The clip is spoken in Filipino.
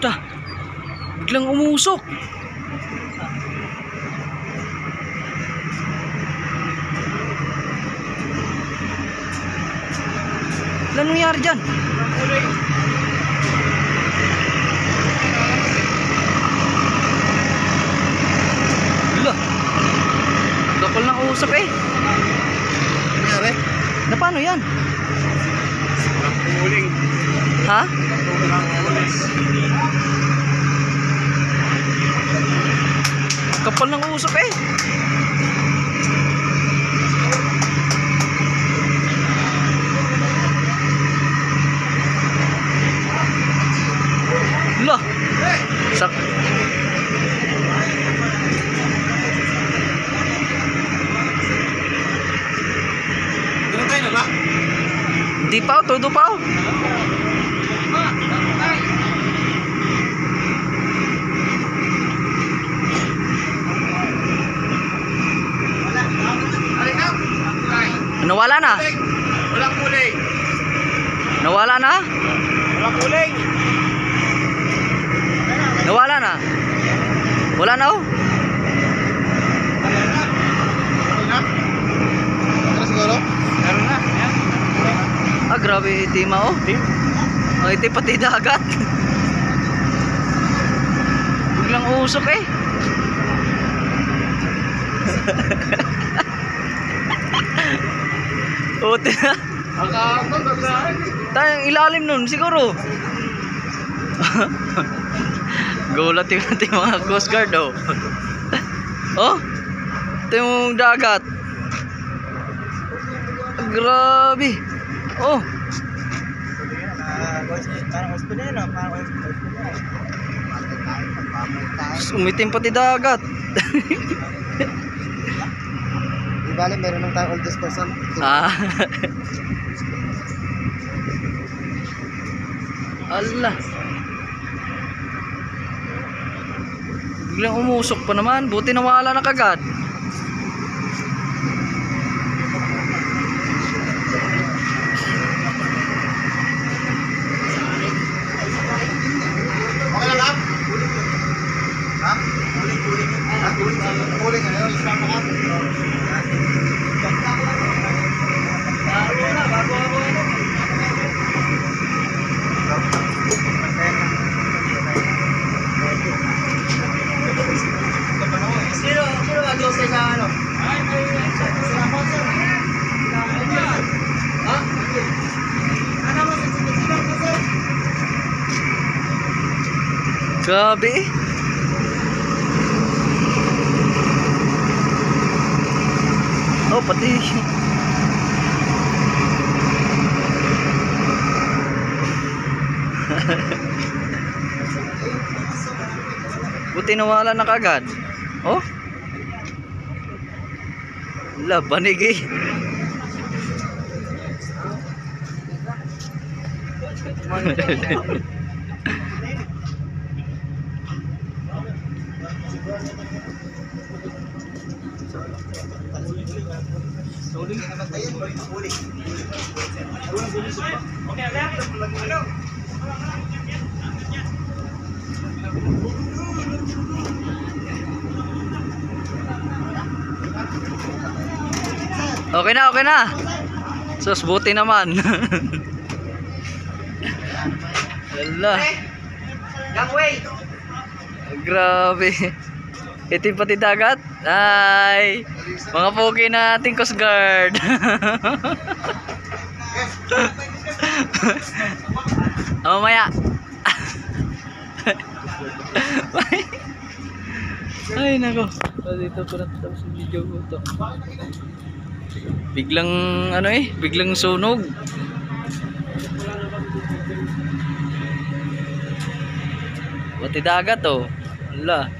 Ta. Biglang umusok. Ano nangyari dyan? Wala. Kapal ng usok eh. Nangyari? Na paano yan? Ha? Kapal ng usok eh. Lah. Sak. Di pa oh, todo pa oh. Nawala na. Walang huling. Nawala na. Walang huling. Nawala na. Wala na oh. Ah, grabe itima oh. Ay, iti pati dagat. Biglang usok eh. Uti na. Ang kakakot, gagawin. Tayong ilalim nun, siguro. Gulat yung ating mga coast guard, oh. oh, ito yung dagat. Grabe. Oh, umitim pati dagat. Di bale, meron ng tayong oldest person. ah. Allah. Biglang umusok pa naman. Buti nawala na kagad. Huling. Ano? Isama ka? Sino, sino mag-Diyos sa ano? Ha? Ano mo sa Grabe eh. Oh, pati. Buti nawala na kagad. Oh. Labanig eh. Okay na, okay na. Sus, buti naman. Wala. Gangway! Grabe. Itim pati dagat. Ay. Mga pogi na ating Coast Guard. Ah, Mamaya. Ay, nako. Oh, dito ko natapos yung video ko to. Biglang, ano eh, biglang sunog. Pati dagat oh. Wala.